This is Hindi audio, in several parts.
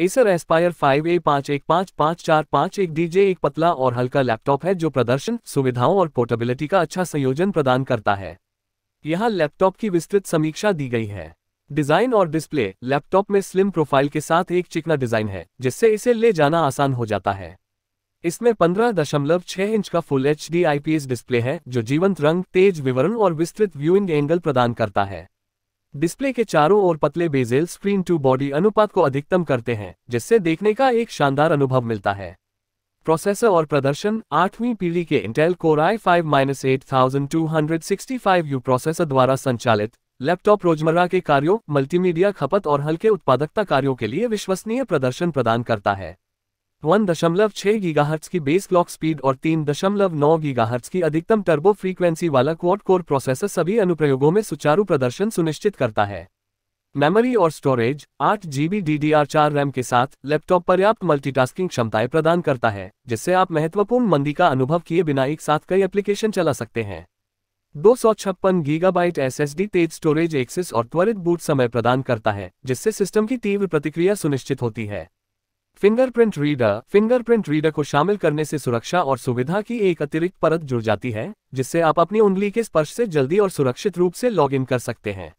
एसर एस्पायर 5 ए पाँच एक पाँच पाँच चार पाँच एक डीजे एक पतला और हल्का लैपटॉप है जो प्रदर्शन सुविधाओं और पोर्टेबिलिटी का अच्छा संयोजन प्रदान करता है यहाँ लैपटॉप की विस्तृत समीक्षा दी गई है डिज़ाइन और डिस्प्ले लैपटॉप में स्लिम प्रोफ़ाइल के साथ एक चिकना डिज़ाइन है जिससे इसे ले जाना आसान हो जाता है इसमें पंद्रह दशमलव छह इंच का फुल एच डी डिस्प्ले है जो जीवंत रंग तेज विवरण और विस्तृत व्यूइंग एंगल प्रदान करता है डिस्प्ले के चारों ओर पतले बेजेल स्क्रीन टू बॉडी अनुपात को अधिकतम करते हैं, जिससे देखने का एक शानदार अनुभव मिलता है। प्रोसेसर और प्रदर्शन, आठवीं पीढ़ी के Intel core i five minus eight thousand two hundred sixty five U processor द्वारा संचालित लैपटॉप रोज़मर्रा के कार्यों मल्टीमीडिया खपत और हल्के उत्पादकता कार्यों के लिए विश्वसनीय प्रदर्शन प्रदान करता है। वन दशमलव छह गीगाहर्ट्ज की बेस क्लॉक स्पीड और तीन दशमलव नौ गीगाहर्ट्ज की अधिकतम टर्बो फ्रीक्वेंसी वाला क्वाड कोर प्रोसेसर सभी अनुप्रयोगों में सुचारू प्रदर्शन सुनिश्चित करता है। मेमोरी और स्टोरेज आठ जीबी डी डी आर चार रैम के साथ लैपटॉप पर्याप्त मल्टीटास्किंग क्षमताएँ प्रदान करता है, जिससे आप महत्वपूर्ण मंदी का अनुभव किए बिना एक साथ कई एप्लीकेशन चला सकते हैं। दो सौ छप्पन गीगाबाइट एसएसडी तेज स्टोरेज एक्सेस और त्वरित बूट समय प्रदान करता है, जिससे सिस्टम की तीव्र प्रतिक्रिया सुनिश्चित होती है। फिंगरप्रिंट रीडर फिंगरप्रिंट रीडर को शामिल करने से सुरक्षा और सुविधा की एक अतिरिक्त परत जुड़ जाती है, जिससे आप अपनी उंगली के स्पर्श से जल्दी और सुरक्षित रूप से लॉगिन कर सकते हैं।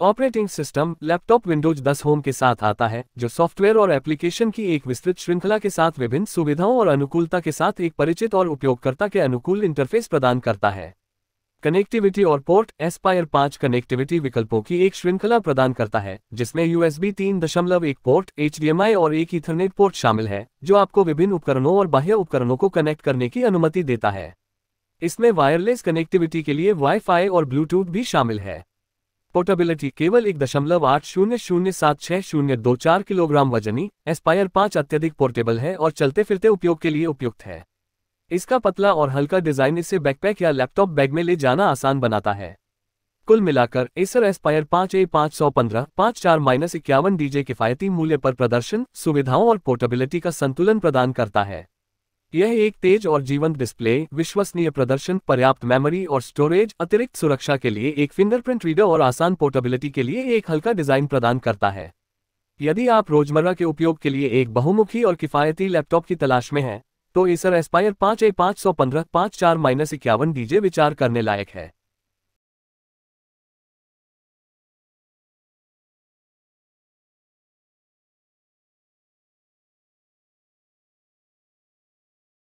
Operating system laptop Windows 10 home के साथ आता है, जो सॉफ्टवेयर और एप्लीकेशन की एक विस्तृत श्रृंखला के साथ विभिन्न सुविधाओं और अनुकूलता के साथ एक परिचित और उपयोगकर्ता के अनुकूल इंटरफेस प्रदान करता है। कनेक्टिविटी और पोर्ट एस्पायर पाँच कनेक्टिविटी विकल्पों की एक श्रृंखला प्रदान करता है, जिसमें यूएसबी तीन दशमलव एक पोर्ट एचडीएमआई और एक इथरनेट पोर्ट शामिल है, जो आपको विभिन्न उपकरणों और बाह्य उपकरणों को कनेक्ट करने की अनुमति देता है। इसमें वायरलेस कनेक्टिविटी के लिए वाईफाई और ब्लूटूथ भी शामिल है। पोर्टेबिलिटी केवल एक दशमलव आठ शून्य शून्य सात छह शून्य दो चार किलोग्राम वजनी एस्पायर पाँच अत्यधिक पोर्टेबल है और चलते फिरते उपयोग के लिए उपयुक्त है। इसका पतला और हल्का डिज़ाइन इसे बैकपैक या लैपटॉप बैग में ले जाना आसान बनाता है। कुल मिलाकर एसर एस्पायर पाँच ए पाँच सौ पंद्रह, पाँच चार माइनस इक्यावन डीजे किफायती मूल्य पर प्रदर्शन, सुविधाओं और पोर्टेबिलिटी का संतुलन प्रदान करता है। यह एक तेज और जीवंत डिस्प्ले विश्वसनीय प्रदर्शन, पर्याप्त मेमोरी और स्टोरेज अतिरिक्त सुरक्षा के लिए एक फिंगरप्रिंट रीडर और आसान पोर्टेबिलिटी के लिए एक हल्का डिज़ाइन प्रदान करता है। यदि आप रोज़मर्रा के उपयोग के लिए एक बहुमुखी और किफायती लैपटॉप की तलाश में हैं तो एसर एस्पायर पाँच ए पाँच सौ पंद्रह पाँच चार माइनस इक्यावन डीजे विचार करने लायक है।